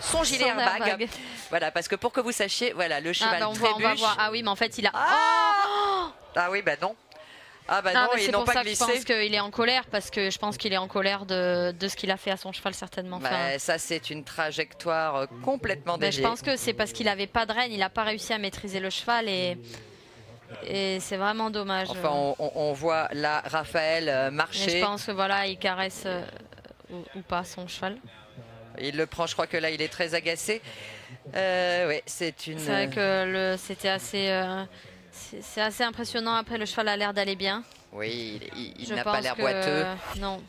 son gilet Son airbag. airbag. Voilà, parce que pour que vous sachiez, voilà, le Ah, cheval bah, on va voir. Ah oui, mais en fait, il a. Ah, Ah oui, bah non. Ah bah Ah, non, mais ils c'est n'ont pour pas ça que je glissé. pense qu'il est en colère parce que je pense qu'il est en colère de, de ce qu'il a fait à son cheval certainement. Enfin, Bah, ça, c'est une trajectoire euh, complètement mais je déviée. pense que c'est parce qu'il avait pas de rêne, il a pas réussi à maîtriser le cheval et, et c'est vraiment dommage. Enfin, on, voit là Raphaël euh, Mais marcher. je pense que voilà, il caresse euh, ou, ou pas son cheval. Il le prend, je crois que là, il est très agacé. Euh, oui, c'est une. C'est vrai que le- c'était assez. euh, c'est assez impressionnant. Après, le cheval a l'air d'aller bien. Oui, il, il- n'a pas l'air que- boiteux. Non.